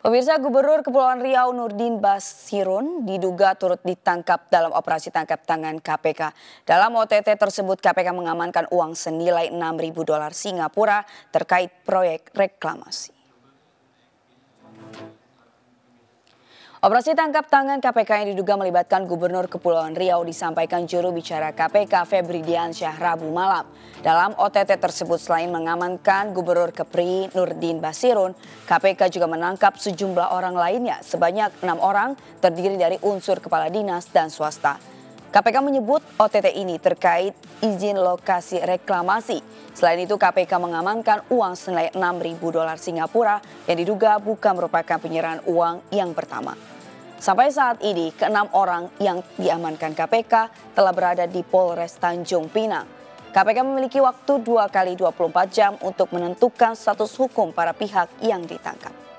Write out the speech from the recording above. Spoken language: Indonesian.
Pemirsa Gubernur Kepulauan Riau Nurdin Basirun diduga turut ditangkap dalam operasi tangkap tangan KPK. Dalam OTT tersebut KPK mengamankan uang senilai 6.000 dolar Singapura terkait proyek reklamasi. Operasi tangkap tangan KPK yang diduga melibatkan Gubernur Kepulauan Riau disampaikan juru bicara KPK Febri Diansyah Rabu malam. Dalam OTT tersebut selain mengamankan Gubernur Kepri Nurdin Basirun, KPK juga menangkap sejumlah orang lainnya sebanyak enam orang terdiri dari unsur kepala dinas dan swasta. KPK menyebut OTT ini terkait izin lokasi reklamasi. Selain itu KPK mengamankan uang senilai 6.000 dolar Singapura yang diduga bukan merupakan penyerahan uang yang pertama. Sampai saat ini, keenam orang yang diamankan KPK telah berada di Polres Tanjung Pinang. KPK memiliki waktu dua kali 24 jam untuk menentukan status hukum para pihak yang ditangkap.